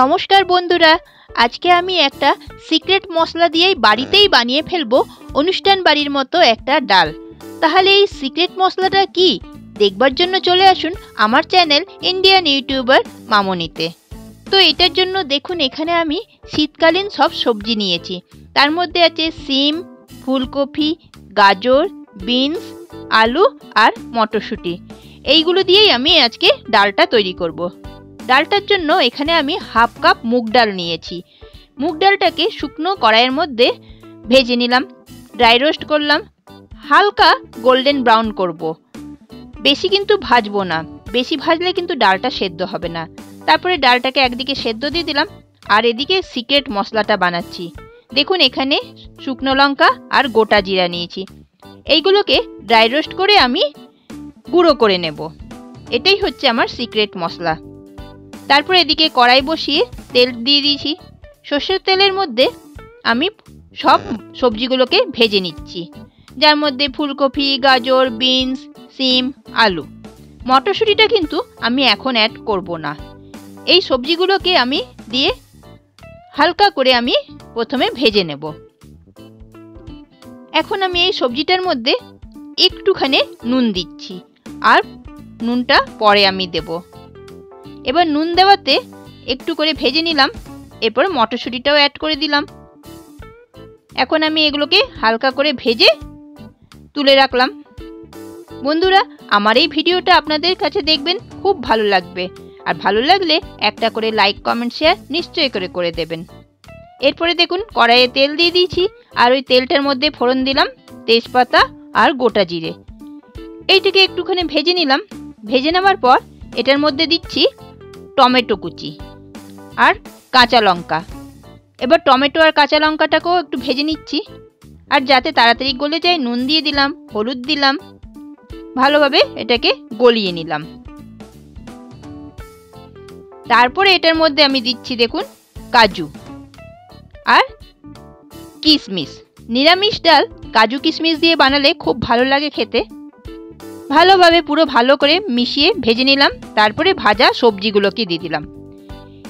নমস্কার বন্ধুরা, আজকে আমি একটা সিক্রেট মশলা দিয়েই বাড়িতেই বানিয়ে ফেলব অনুষ্ঠান বাড়ির মতো একটা ডাল। তাহলে এই সিক্রেট মশলাটা কি? দেখবার জন্য চলে আসুন আমার চ্যানেল ইন্ডিয়ান ইউটিউবার মামনিতে। তো এটার জন্য দেখুন, এখানে আমি শীতকালীন সব সবজি নিয়েছি। তার মধ্যে আছে সিম, ফুলকপি, গাজর, বিনস, আলু আর মটরশুঁটি। এইগুলো দিয়েই আমি আজকে ডালটা তৈরি করব। ডালটার জন্য এখানে আমি হাফ কাপ মুগ ডাল নিয়েছি। মুগ ডালটাকে শুকনো কড়াইয়ের মধ্যে ভেজে নিলাম ড্রাই রোস্ট করলাম, হালকা গোল্ডেন ব্রাউন করব। বেশি কিন্তু ভাজবো না, বেশি ভাজলে কিন্তু ডালটা সেদ্ধ হবে না। তারপরে ডালটাকে একদিকে সেদ্ধ দিয়ে দিলাম, আর এদিকে সিক্রেট মশলাটা বানাচ্ছি। দেখুন এখানে শুকনো লঙ্কা আর গোটা জিরা নিয়েছি। এইগুলোকে ড্রাই রোস্ট করে আমি গুঁড়ো করে নেব। এটাই হচ্ছে আমার সিক্রেট মশলা। তারপর এদিকে কড়াই বসিয়ে তেল দিয়ে দিয়েছি। সর্ষের তেলের মধ্যে আমি সব সবজিগুলোকে ভেজে নিচ্ছি। যার মধ্যে ফুলকপি, গাজর, বিনস, সিম, আলু। মটরশুঁটিটা কিন্তু আমি এখন অ্যাড করব না। এই সবজিগুলোকে আমি দিয়ে হালকা করে আমি প্রথমে ভেজে নেব। এখন আমি এই সবজিটার মধ্যে একটুখানি নুন দিচ্ছি। আর নুনটা পরে আমি দেব। এবার নুন দেওয়াতে একটু করে ভেজে নিলাম, এরপর মটরশুঁটিটাও অ্যাড করে দিলাম। এখন আমি এগুলোকে হালকা করে ভেজে তুলে রাখলাম। বন্ধুরা, আমার এই ভিডিওটা আপনাদের কাছে দেখবেন খুব ভালো লাগবে। আর ভালো লাগলে একটা করে লাইক কমেন্ট শেয়ার নিশ্চয়ই করে করে দেবেন। এরপরে দেখুন, কড়াইয়ে তেল দিয়ে দিয়েছি, আর ওই তেলটার মধ্যে ফোড়ন দিলাম, তেজপাতা আর গোটা জিরে। এইটাকে একটুখানি ভেজে নিলাম। ভেজে নেওয়ার পর এটার মধ্যে দিচ্ছি টমেটো কুচি আর কাঁচা লঙ্কা। এবার টমেটো আর কাঁচা লঙ্কাটাকেও একটু ভেজে নিচ্ছি আর যাতে তাড়াতাড়ি গলে যায়, নুন দিয়ে দিলাম, হলুদ দিলাম, ভালোভাবে এটাকে গলিয়ে নিলাম। তারপরে এটার মধ্যে আমি দিচ্ছি দেখুন কাজু আর কিশমিশ নিরামিষ ডাল কাজু কিশমিশ দিয়ে বানালে খুব ভালো লাগে খেতে। ভালোভাবে পুরো ভালো করে মিশিয়ে ভেজে নিলাম, তারপরে ভাজা সবজিগুলোকে দিয়ে দিলাম।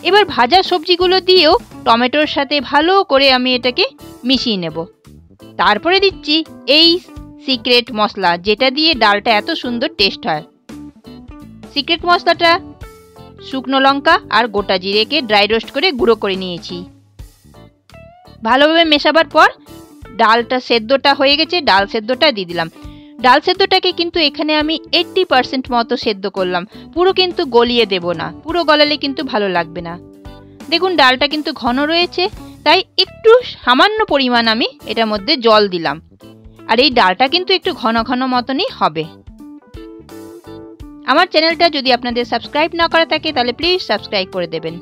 এবার ভাজা সবজিগুলো দিয়েও টমেটোর সাথে ভালো করে আমি এটাকে মিশিয়ে নেব। তারপরে দিচ্ছি এই সিক্রেট মশলা, যেটা দিয়ে ডালটা এত সুন্দর টেস্ট হয়। সিক্রেট মশলাটা শুকনো লঙ্কা আর গোটা জিরেকে ড্রাই রোস্ট করে গুঁড়ো করে নিয়েছি। ভালোভাবে মেশাবার পর ডালটা সেদ্ধটা হয়ে গেছে, ডাল সেদ্ধটা দিয়ে দিলাম। ডাল সেদ্ধটাকে কিন্তু এখানে আমি এইট্টি পারসেন্ট মতো সেদ্ধ করলাম। পুরো কিন্তু গলিয়ে দেব না। পুরো গলালে কিন্তু ভালো লাগবে না। দেখুন, ডালটা কিন্তু ঘন রয়েছে, তাই একটু সামান্য পরিমাণ আমি এটার মধ্যে জল দিলাম। আর এই ডালটা কিন্তু একটু ঘন ঘন মতনই হবে। আমার চ্যানেলটা যদি আপনাদের সাবস্ক্রাইব না করা থাকে, তাহলে প্লিজ সাবস্ক্রাইব করে দেবেন।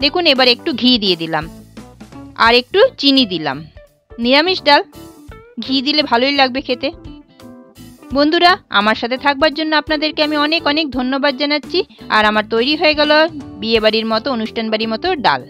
দেখুন, এবার একটু ঘি দিয়ে দিলাম। আর একটু চিনি দিলাম। নিরামিষ ডাল, ঘি দিলে ভালোই লাগবে খেতে। বন্ধুরা, আমার সাথে থাকবার জন্য আপনাদেরকে আমি অনেক অনেক ধন্যবাদ জানাচ্ছি। আর আমার তৈরি হয়ে গেল বিয়ে বাড়ির মতো অনুষ্ঠান বাড়ির মতো ডাল।